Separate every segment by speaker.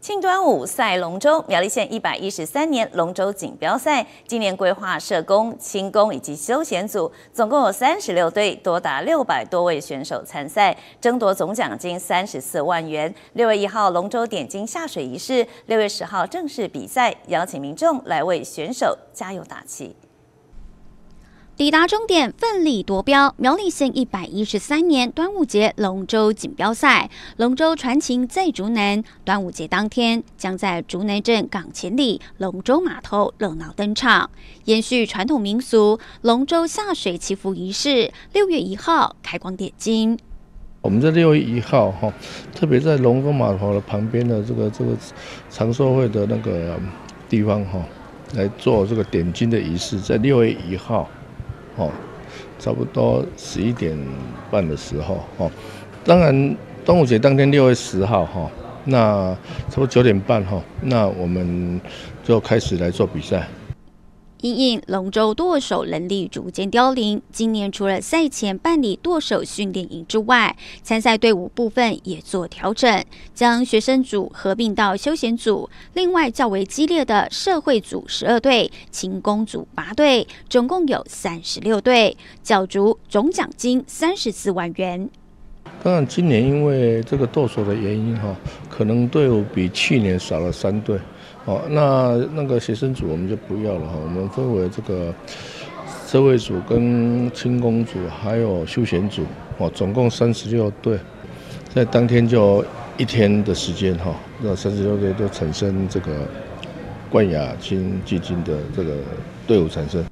Speaker 1: 庆端午赛龙舟，苗栗县一百一十三年龙舟锦标赛，今年规划社工、轻工以及休闲组，总共有三十六队，多达六百多位选手参赛，争夺总奖金三十四万元。六月一号龙舟点睛下水仪式，六月十号正式比赛，邀请民众来为选手加油打气。
Speaker 2: 抵达终点，奋力夺标。苗栗县一百一十三年端午节龙舟锦标赛，龙舟传情在竹南。端午节当天，将在竹南镇港前里龙舟码头热闹登场，延续传统民俗龙舟下水祈福仪式。六月一号开光点睛。
Speaker 3: 我们在六月一号哈，特别在龙舟码头的旁边的这个这个长寿会的那个地方哈，来做这个点睛的仪式，在六月一号。哦，差不多十一点半的时候，哦，当然端午节当天六月十号，哈，那差不多九点半，哈，那我们就开始来做比赛。
Speaker 2: 因应龙舟舵手能力逐渐凋零，今年除了赛前办理舵手训练营之外，参赛队伍部分也做调整，将学生组合并到休闲组。另外较为激烈的社会组十二队，轻工组八队，总共有三十六队，角逐总奖金三十四万元。
Speaker 3: 当然，今年因为这个舵手的原因，哈，可能队伍比去年少了三队。哦，那那个学生组我们就不要了哈，我们分为这个社会组、跟轻工组，还有休闲组，哦，总共三十六队，在当天就一天的时间哈，那三十六队都产生这个冠亚军基金的这个队伍产生。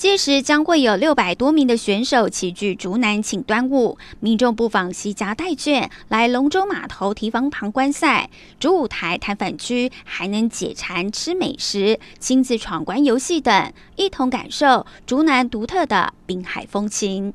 Speaker 2: 届时将会有六百多名的选手齐聚竹南请端午，民众不妨携家带眷来龙舟码头提防旁观赛，主舞台摊贩区还能解馋吃美食，亲自闯关游戏等，一同感受竹南独特的滨海风情。